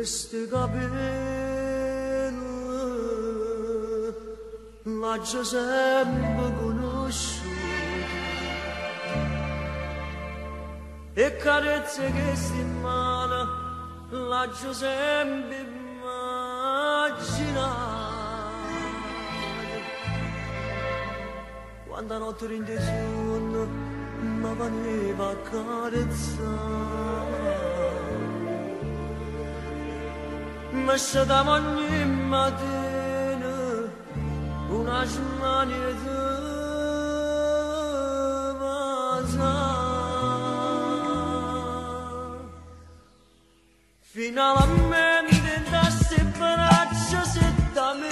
Este cabelo l'ha già sempre conosciuto e carezze che si in mano l'ha già sempre immaginato quando notte rinde sonno mi veniva a carezzare ما شدمان مدينة ونجمان يذوب فينا لما ندى السبرات شو ستة